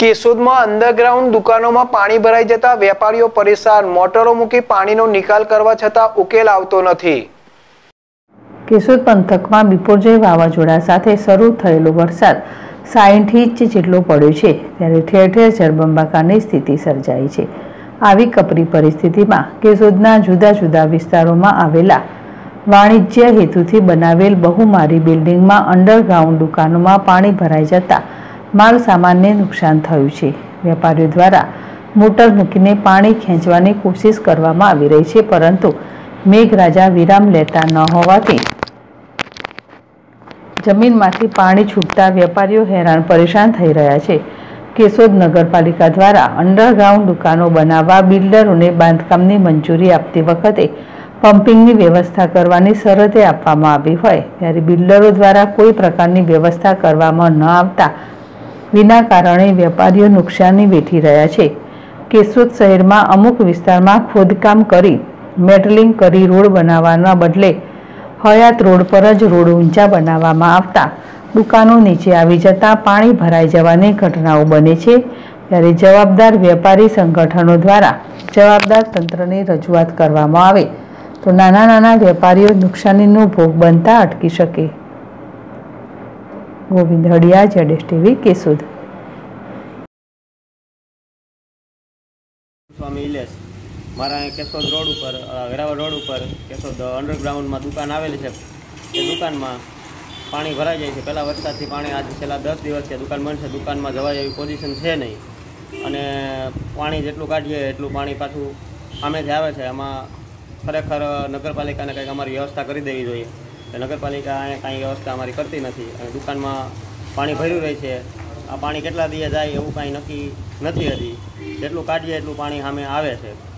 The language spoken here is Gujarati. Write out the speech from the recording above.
કેશોદમાં અંડરગ્રાઉન્ડ દુકાનોમાં પાણી ભરાઈ જતા વેપારીઓ પરેશાન. મોટરો મૂકી પાણીનો નિકાલ કરવા છતાં ઉકેલ આવતો નથી. કેશોદ પંથકમાં બિપોરજય વાવાઝોડા સાથે શરૂ થયેલો વરસાદ સાઠ ઇંચ જેટલો પડ્યો છે, ત્યારે ઠેર ઠેર જળબંબાકારની સ્થિતિ સર્જાઈ છે. આવી કપરી પરિસ્થિતિમાં કેશોદના જુદા જુદા વિસ્તારોમાં આવેલા વાણિજ્ય હેતુથી બનાવેલ બહુમારી બિલ્ડિંગમાં અંડરગ્રાઉન્ડ દુકાનોમાં પાણી ભરાઈ જતા માલ સામાનને નુકસાન થયું છે. વેપારીઓ દ્વારા મોટર મૂકીને પાણી ખેંચવાની કોશિશ કરવામાં આવી રહી છે, પરંતુ મેઘરાજા વિરામ લેતા ન હોવાથી જમીનમાંથી પાણી છૂટતા વેપારીઓ હેરાન પરેશાન થઈ રહ્યા છે. કેશોદ નગરપાલિકા દ્વારા અંડરગ્રાઉન્ડ દુકાનો બનાવવા બિલ્ડરોને બાંધકામની મંજૂરી આપતી વખતે પમ્પિંગની વ્યવસ્થા કરવાની શરતે આપવામાં આવી હોય, ત્યારે બિલ્ડરો દ્વારા કોઈ પ્રકારની વ્યવસ્થા કરવામાં ન આવતા વિના કારણે વેપારીઓ નુકસાની વેઠી રહ્યા છે. કેશોદ શહેરમાં અમુક વિસ્તારમાં ખોદકામ કરી મેટલિંગ કરી રોડ બનાવવાના બદલે હયાત રોડ પર જ રોડ ઊંચા બનાવવામાં આવતા દુકાનો નીચે આવી જતાં પાણી ભરાઈ જવાની ઘટનાઓ બને છે. ત્યારે જવાબદાર વેપારી સંગઠનો દ્વારા જવાબદાર તંત્રની રજૂઆત કરવામાં આવે તો નાના નાના વેપારીઓ નુકસાનીનો ભોગ બનતા અટકી શકે. ગોવિંદ હડિયા જેડેશ ટીવી કેસુદ સ્વામી ઇલેશ. મારા કેશોદ રોડ ઉપર વેરાવળ રોડ ઉપર કેશોદ અંડરગ્રાઉન્ડમાં દુકાન આવેલી છે. એ દુકાનમાં પાણી ભરાઈ જાય છે. પહેલાં વરસાદથી પાણી આજ છેલ્લા દસ દિવસથી દુકાન બંધ છે. દુકાનમાં જવાય એવી પોઝિશન છે નહીં. અને પાણી જેટલું કાઢીએ એટલું પાણી પાછું સામેથી આવે છે. એમાં ખરેખર નગરપાલિકાને કંઈક અમારી વ્યવસ્થા કરી દેવી જોઈએ. નગરપાલિકા અહીંયા કાંઈ વ્યવસ્થા અમારી કરતી નથી અને દુકાનમાં પાણી ભર્યું રહે છે. આ પાણી કેટલા દિવસ જાય એવું કાંઈ નક્કી નથી હજી. જેટલું કાઢીએ એટલું પાણી સામે આવે છે.